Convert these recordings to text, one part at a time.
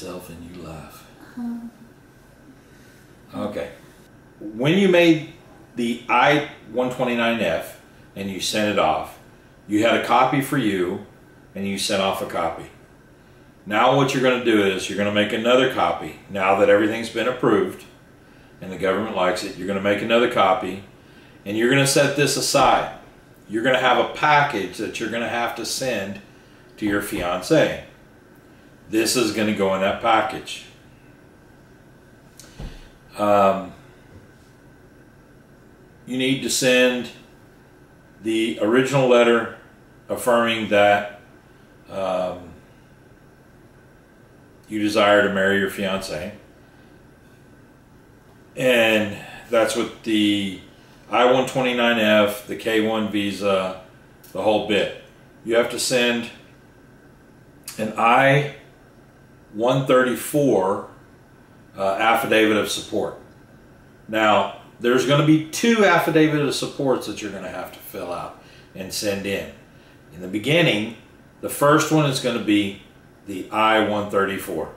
Myself and you laugh. Uh-huh. Okay. When you made the I-129F and you sent it off, you had a copy for you and you sent off a copy. Now what you're going to do is you're going to make another copy. Now that everything's been approved and the government likes it, you're going to make another copy and you're going to set this aside. You're going to have a package that you're going to have to send to your fiance. This is going to go in that package. Um, you need to send the original letter affirming that um, you desire to marry your fiance. And that's with the I-129F, the K-1 visa, the whole bit. You have to send an I-134 uh, affidavit of support. Now, there's going to be two affidavit of supports that you're going to have to fill out and send in. In the beginning, the first one is going to be the I-134.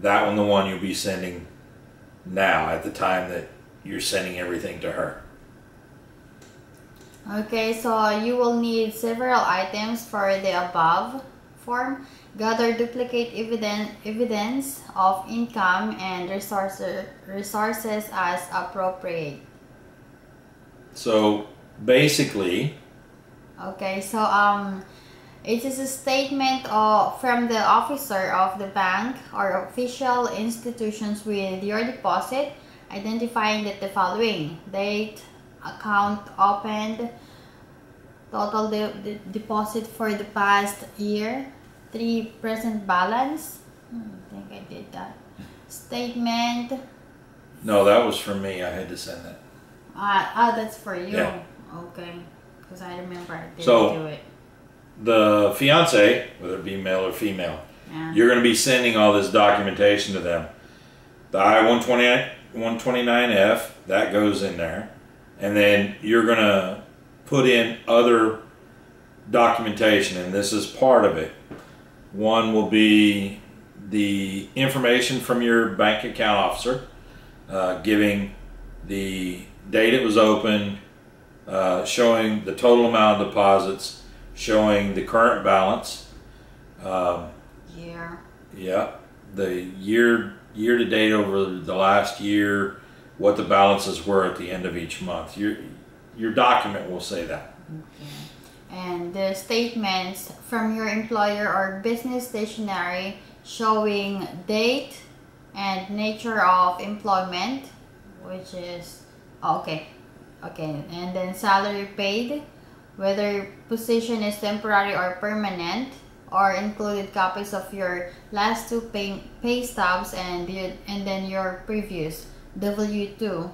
That one, the one you'll be sending now at the time that you're sending everything to her. Okay, so you will need several items for the above form. Gather duplicate evidence, evidence of income and resources, resources as appropriate. So basically, Okay, so um, it is a statement of, from the officer of the bank or official institutions with your deposit identifying that the following date, account opened, total de de deposit for the past year, three present balance. Hmm, I think I did that. Statement. no, that was for me. I had to send that. Ah, ah that's for you. Yeah. Okay, because I remember I didn't So- do it. The fiance, whether it be male or female, Yeah. you're going to be sending all this documentation to them. The I-129 129F, that goes in there. And then you're going to put in other documentation, and this is part of it. One will be the information from your bank account officer, uh, giving the date it was opened, uh, showing the total amount of deposits, showing the current balance, um, Year. yeah, the year year to date over the last year, what the balances were at the end of each month. Your your document will say that. And the statements from your employer or business stationery showing date and nature of employment which is oh, okay okay and then salary paid whether position is temporary or permanent or included copies of your last two pay, pay stubs and your, and then your previous W2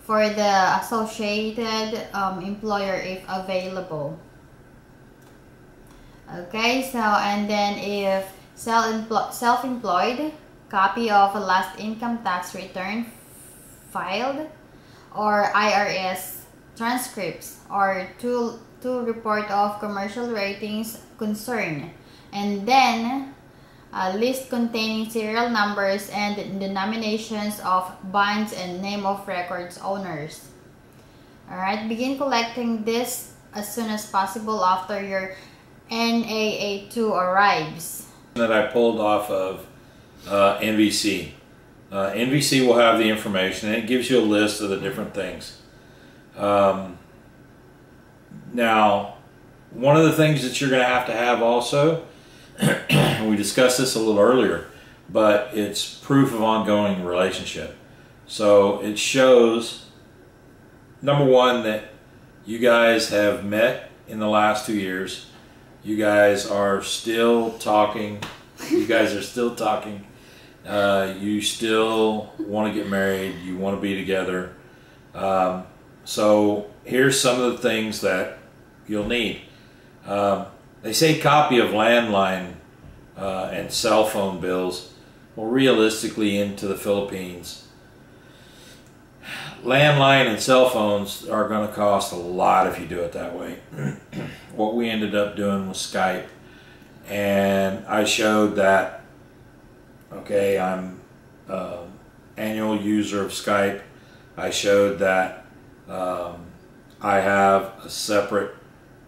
for the associated um, employer if available. Okay, so and then if self-employed, copy of a last income tax return filed or IRS transcripts or two, two report of commercial ratings concern and then a list containing serial numbers and denominations of bonds and name of records owners. Alright, begin collecting this as soon as possible after your NOA2 arrives. That I pulled off of uh, NVC. Uh, NVC will have the information and it gives you a list of the different things. Um, now, one of the things that you're going to have to have also, we discussed this a little earlier, but it's proof of ongoing relationship. So it shows, number one, that you guys have met in the last two years. You guys are still talking. You guys are still talking. Uh, you still want to get married. You want to be together. Um, so here's some of the things that you'll need. Um, they say copy of landline uh, and cell phone bills. Well, realistically, into the Philippines, landline and cell phones are going to cost a lot if you do it that way. what we ended up doing was Skype, and I showed that. Okay, I'm uh, annual user of Skype. I showed that um, I have a separate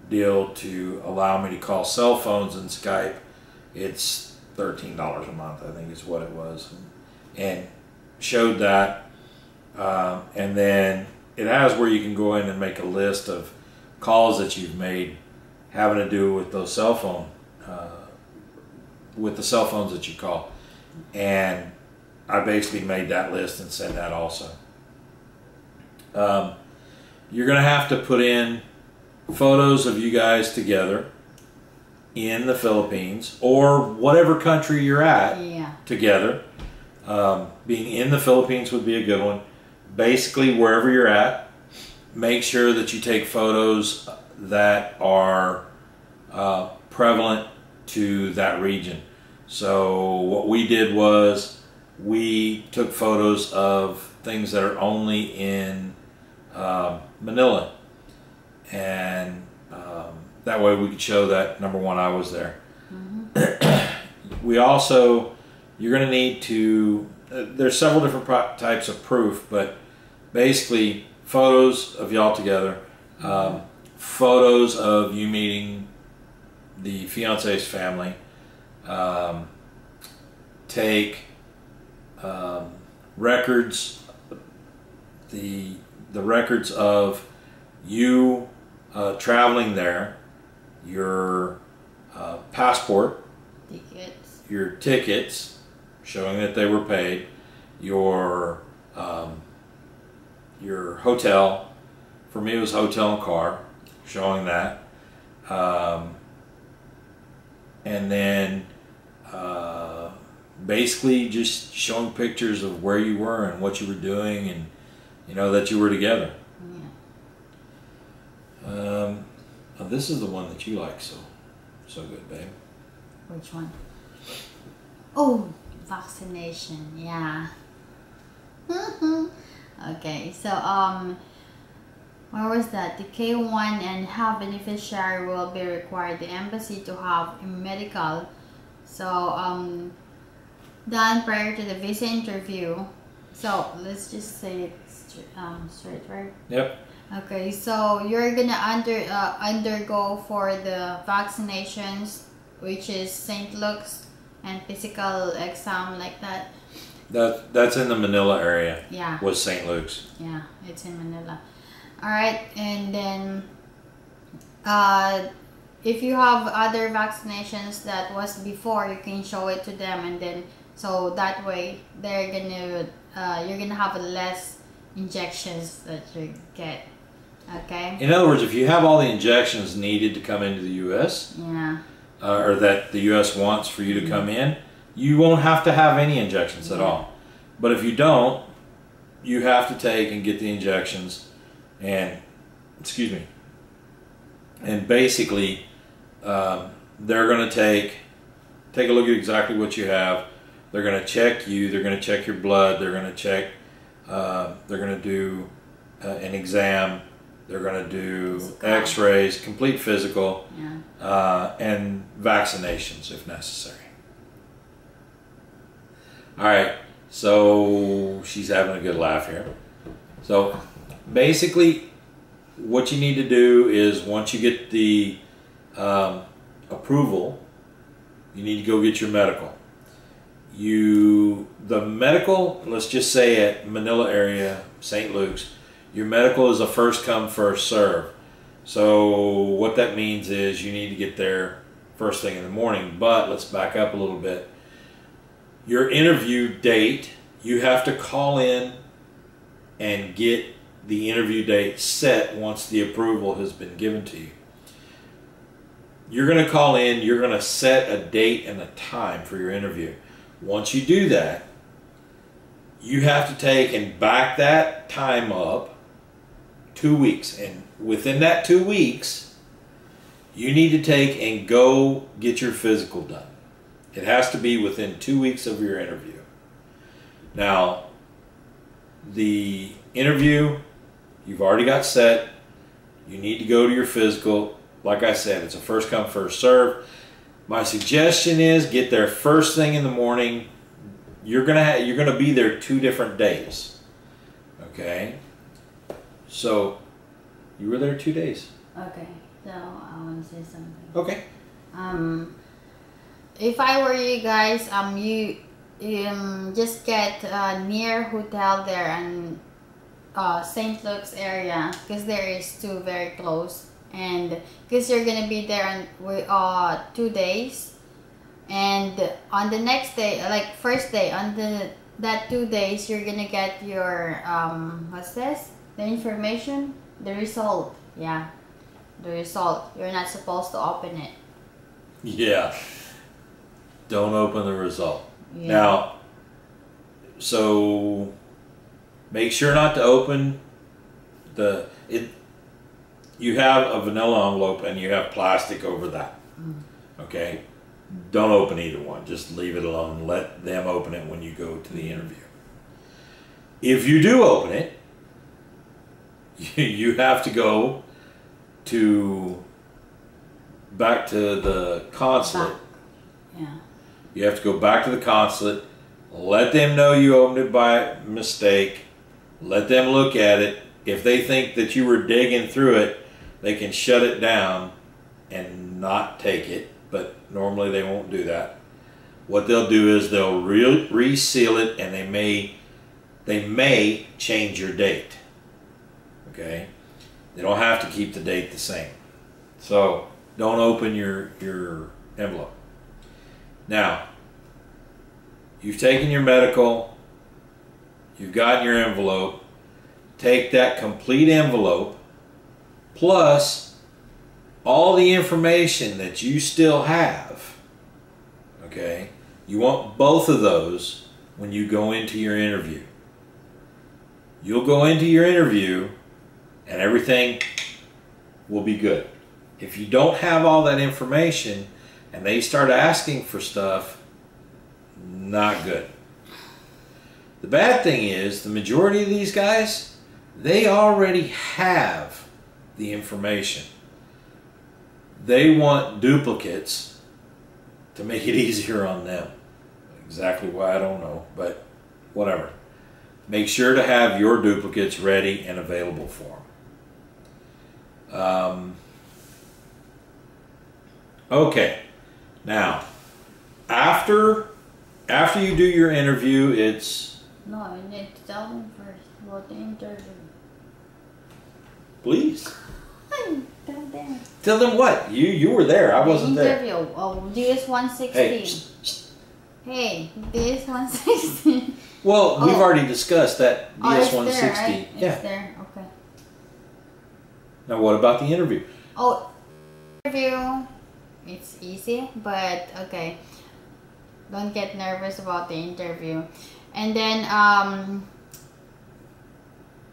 deal to allow me to call cell phones in Skype. It's thirteen dollars a month, I think is what it was, and showed that. Um, and then it has where you can go in and make a list of calls that you've made having to do with those cell phone, uh, with the cell phones that you call, and I basically made that list and sent that also. Um, you're going to have to put in photos of you guys together in the Philippines or whatever country you're at Yeah. together. Um, being in the Philippines would be a good one. Basically, wherever you're at, make sure that you take photos that are uh, prevalent to that region. So, what we did was we took photos of things that are only in um, Manila, and um, that way we could show that number one, I was there. we also you're going to need to uh, there's several different types of proof but basically photos of y'all together um, photos of you meeting the fiance's family um, take um, records the the records of you uh, traveling there your uh, passport Tickets. your tickets showing that they were paid, your um, your hotel. For me, it was hotel and car, showing that, um, and then uh, basically just showing pictures of where you were and what you were doing, and you know that you were together. Yeah. Um, oh, this is the one that you like so so good, babe. Which one? Oh, vaccination. Yeah. Okay, so um, where was that? The K1 and half beneficiary will be required the embassy to have a medical. So um, done prior to the visa interview. So let's just say it straight, um, straight, right? Yep. Okay, so you're gonna under uh, undergo for the vaccinations, which is St. Luke's and physical exam like that. That that's in the Manila area. Yeah, Was St. Luke's. yeah, it's in Manila. All right, and then uh, if you have other vaccinations that was before, you can show it to them, and then so that way they're gonna uh, you're gonna have less injections that you get. Okay. In other words, if you have all the injections needed to come into the U.S. Yeah. Uh, or that the U.S. wants for you to come in, you won't have to have any injections at all. But if you don't, you have to take and get the injections, and excuse me, and basically, um, they're going to take take a look at exactly what you have. They're going to check you. They're going to check your blood. They're going to check. Uh, they're going to do uh, an exam. They're going to do X-rays, complete physical, Yeah. uh, and vaccinations if necessary. All right, so she's having a good laugh here. So basically, what you need to do is once you get the um, approval, you need to go get your medical. You the medical, let's just say at Manila area, St. Luke's, your medical is a first come first serve. So what that means is you need to get there first thing in the morning. But let's back up a little bit. Your interview date, you have to call in and get the interview date set once the approval has been given to you. You're going to call in, you're going to set a date and a time for your interview. Once you do that, you have to take and back that time up two weeks. And within that two weeks, you need to take and go get your physical done. It has to be within two weeks of your interview. Now, the interview you've already got set. You need to go to your physical. Like I said, it's a first come, first serve. My suggestion is get there first thing in the morning. You're gonna you're gonna be there two different days. Okay. So you were there two days. Okay, so I want to say something. Okay. Um, if I were you guys, um, you um just get uh, near hotel there and uh, St. Luke's area because there is two very close. And because you're gonna be there on we uh two days. And on the next day like first day on the that two days you're gonna get your um what's this? The information? The result. Yeah. The result. You're not supposed to open it. Yeah. Don't open the result. yeah. Now, so make sure not to open the it. You have a vanilla envelope and you have plastic over that. Mm. Okay, don't open either one. Just leave it alone. Let them open it when you go to the mm. interview. If you do open it, you have to go to back to the consulate. Back. yeah You have to go back to the consulate, let them know you opened it by mistake, let them look at it. If they think that you were digging through it, they can shut it down and not take it, but normally they won't do that. What they'll do is they'll re- reseal it and they may they may change your date. Okay? They don't have to keep the date the same. So, don't open your your envelope. Now, you've taken your medical, you've gotten your envelope. Take that complete envelope plus all the information that you still have. Okay? You want both of those when you go into your interview. You'll go into your interview and everything will be good. If you don't have all that information, and they start asking for stuff, not good. The bad thing is, the majority of these guys, they already have the information. They want duplicates to make it easier on them. Exactly why I don't know, but whatever. Make sure to have your duplicates ready and available for them. Um, okay. Now, after after you do your interview, it's no you need to tell them first about the interview please tell them tell them what you you were there. I wasn't the there. interview oh DS 160 Hey, hey DS 160 well, we've Oh. already discussed that oh DS it's one sixty. right it's there okay Now, what about the interview? Oh, interview. It's easy, but okay. Don't get nervous about the interview. And then, um,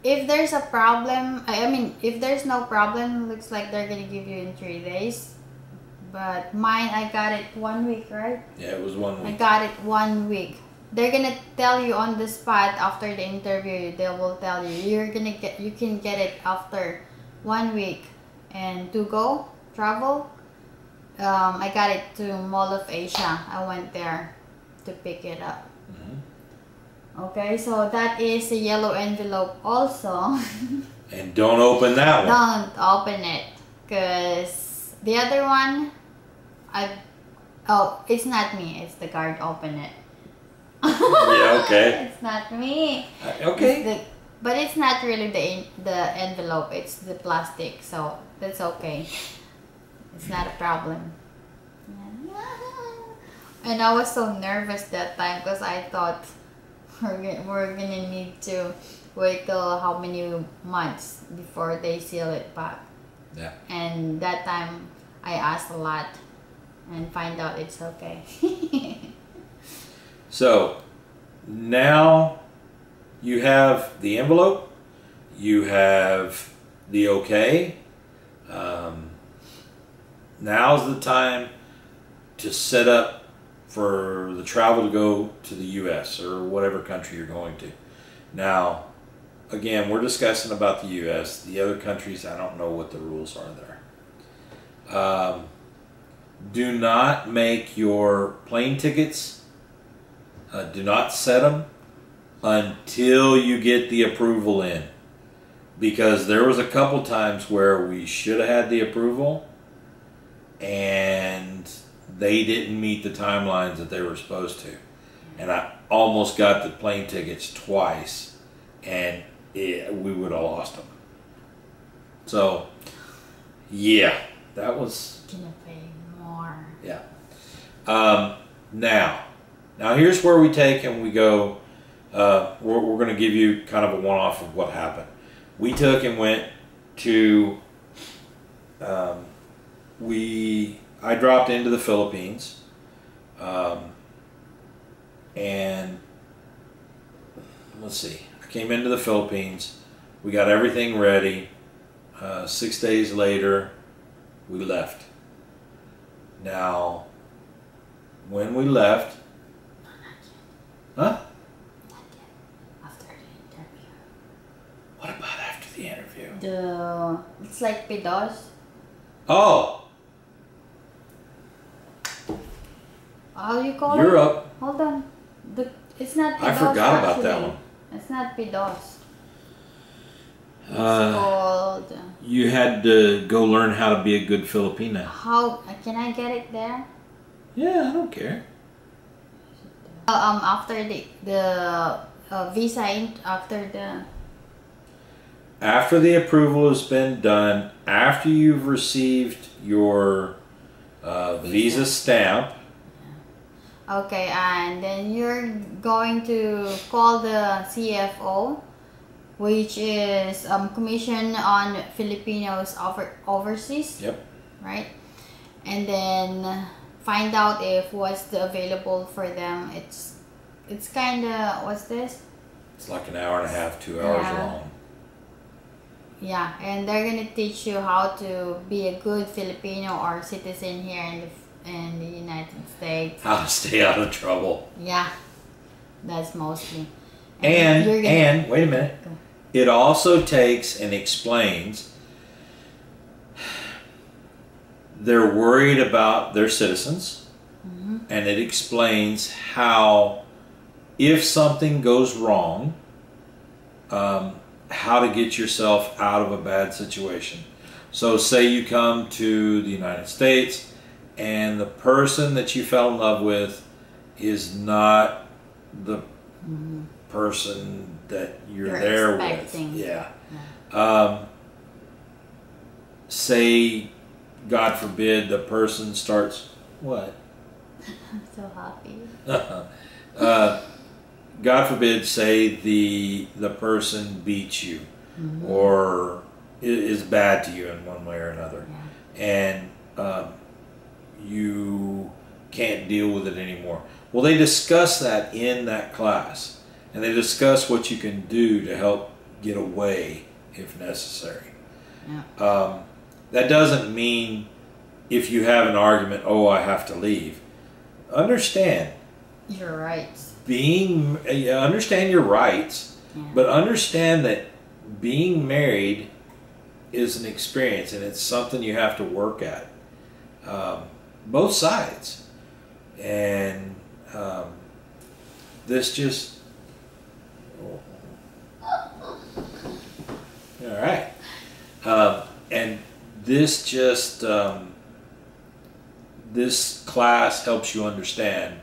if there's a problem, I I mean, if there's no problem, looks like they're gonna give you in three days. But mine, I got it one week, right? Yeah, it was one week I got it one week. They're gonna tell you on the spot after the interview. They will tell you you're gonna get you can get it after one week. And to go travel, um, I got it to Mall of Asia. I went there to pick it up. Mhm. Okay, so that is a yellow envelope also. And don't open that one. Don't open it, cause the other one, I, oh, it's not me. It's the guard. Open it. Yeah, okay. it's not me. Uh, Okay. It's the, but it's not really the the envelope. It's the plastic, so that's okay. It's not a problem. And I was so nervous that time because I thought we're gonna, we're gonna need to wait till how many months before they seal it back. Yeah. And that time I asked a lot and find out it's okay. So now you have the envelope, you have the okay. Um, now's the time to set up for the travel to go to the U.S. or whatever country you're going to. Now, again, we're discussing about the U.S. The other countries, I don't know what the rules are there. Um, do not make your plane tickets, uh, do not set them until you get the approval in. Because there was a couple times where we should have had the approval and they didn't meet the timelines that they were supposed to. And I almost got the plane tickets twice and it, we would have lost them. So, yeah, that was Gonna pay more. yeah. Um, now, now here's where we take and we go. Uh, we're we're going to give you kind of a one-off of what happened. We took and went to. Um, we I dropped into the Philippines, um, and let's see. I came into the Philippines. We got everything ready. Uh, six days later, we left. Now, when we left, huh? After the interview. What about after the interview? The it's like PIDOS. Oh, How do you call it? you're. Hold on. The it's not PIDOS. I forgot about that actually. one. It's not PIDOS. It's Uh, called you had to go learn how to be a good Filipina. how can I get it there? Yeah, I don't care. Uh, um after the the uh, visa after the After the approval has been done, after you've received your uh, visa Visa. stamp, Okay, and then you're going to call the CFO, which is um, Commission on Filipinos over, Overseas, yep, right? And then find out if what's the available for them. It's it's kind of what's this? it's like an hour and a half, two hours Yeah. long. Yeah, and they're gonna teach you how to be a good Filipino or citizen here in the in the United States. How to stay out of trouble. Yeah, that's mostly. And gonna- and wait a minute. Go. It also takes and explains they're worried about their citizens, and it explains how, if something goes wrong, um, how to get yourself out of a bad situation. So, say you come to the United States, and the person that you fell in love with is not the person that you're, You're there expecting. with. Yeah. Um, say, God forbid, the person starts what? I'm so happy. uh, God forbid, say the the person beats you or is bad to you in one way or another, and um, you can't deal with it anymore. Well, they discuss that in that class, and they discuss what you can do to help get away if necessary. Yeah. Um, that doesn't mean if you have an argument, oh, I have to leave. Understand Your rights. being understand your rights, Yeah. but understand that being married is an experience and it's something you have to work at. Um, both sides, and um, this just all right, um, and this just um, this class helps you understand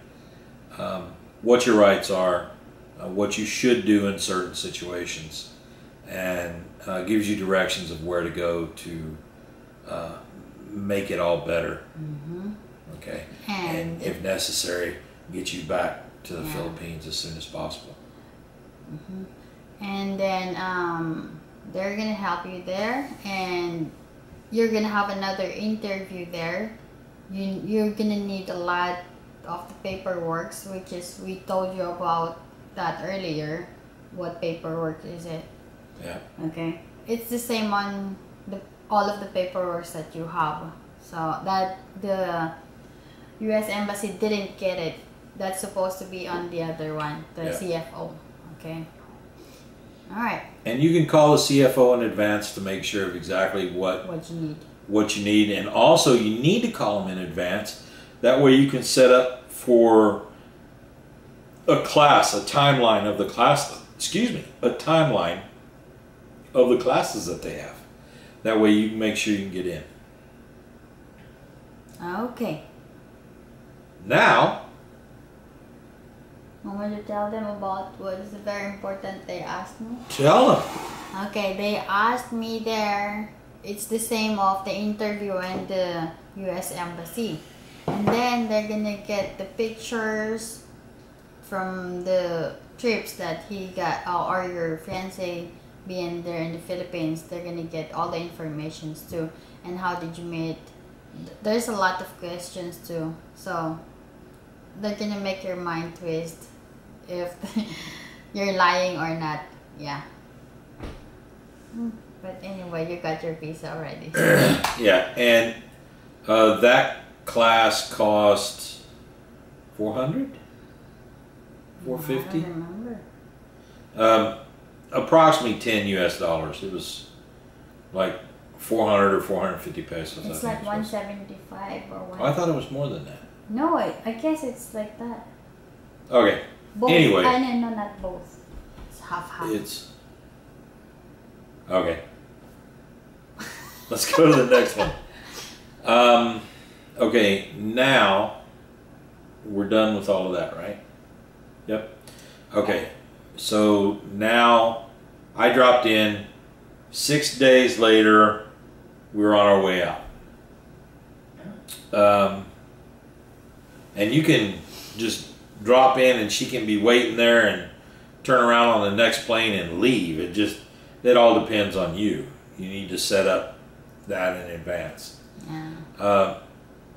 um, what your rights are, uh, what you should do in certain situations, and uh, gives you directions of where to go to uh, make it all better. Okay, And- if necessary, get you back to the Yeah. Philippines as soon as possible. and then um, they're gonna help you there and you're gonna have another interview there. You, you're gonna need a lot of the paperwork which is we told you about that earlier what paperwork is it. Yeah, okay. It's the same on the all of the paperwork that you have. So that the u.s embassy didn't get it that's supposed to be on the other one the Yeah. cfo okay all right and you can call the CFO in advance to make sure of exactly what what you need what you need, and also you need to call them in advance. That way you can set up for a class, a timeline of the class. Excuse me, a timeline of the classes that they have. That way you can make sure you can get in. Okay. Now, I Want to tell them about what is very important they asked me? tell them. Okay, they asked me there. It's the same of the interview and the U.S. Embassy. And then they're gonna get the pictures from the trips that he got, or your fiance being there in the Philippines. They're gonna get all the informations too. And how did you meet? There's a lot of questions too. So they're gonna make your mind twist if you're lying or not. Yeah. Mm, But anyway, you got your visa already. Yeah, and uh, that class cost 400 I 450 don't remember. um, approximately 10 US dollars. It was like 400 or 450 pesos. I It's think like it was. or one. Oh, I thought it was more than that. No, I, I guess it's like that. Okay, Both. Anyway. I no, no, not both. It's half half. it's okay. Let's go to the next one. Um, okay, now we're done with all of that, right? Yep. Okay, so now I dropped in. Six days later, we were on our way out. Um, and you can just drop in, and she can be waiting there and turn around on the next plane and leave. It just it all depends on you. You need to set up that in advance. yeah. Uh,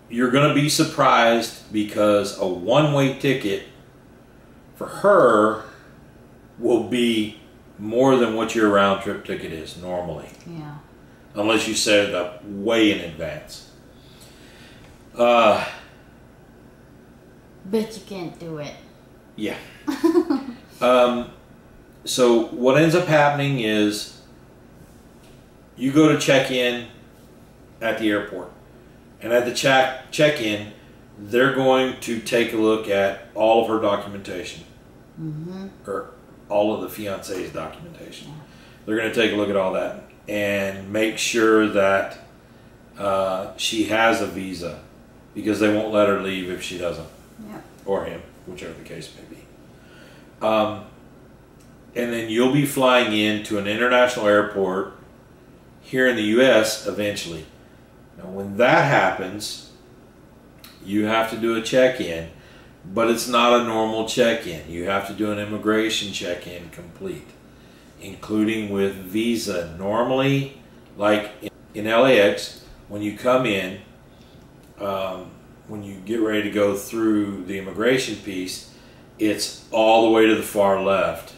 you're going to be surprised because a one-way ticket for her will be more than what your round trip ticket is normally, Yeah. unless you set it up way in advance. Uh, But you can't do it. yeah. Um, so what ends up happening is you go to check in at the airport, and at the check check in, they're going to take a look at all of her documentation, Mm-hmm. or all of the fiance's documentation. They're going to take a look at all that and make sure that uh, she has a visa, because they won't let her leave if she doesn't Yep. or him, whichever the case may be. Um, and then you'll be flying into an international airport here in the U.S. eventually. Now, when that happens, you have to do a check-in, but it's not a normal check-in. You have to do an immigration check-in complete, including with visa. Normally, like in, in LAX, when you come in, um, when you get ready to go through the immigration piece, it's all the way to the far left,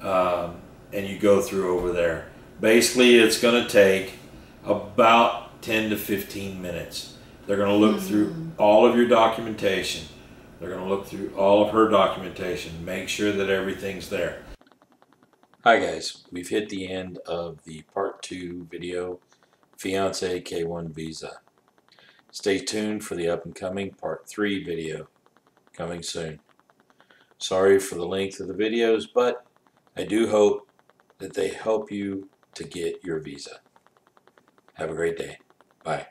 um, and you go through over there. Basically, it's going to take about 10 to 15 minutes. They're going to look through all of your documentation. They're going to look through all of her documentation, make sure that everything's there. Hi guys, we've hit the end of the part two video, Fiance K1 Visa. Stay tuned for the up and coming part 3 video coming soon. Sorry for the length of the videos, but I do hope that they help you to get your visa. Have a great day. Bye.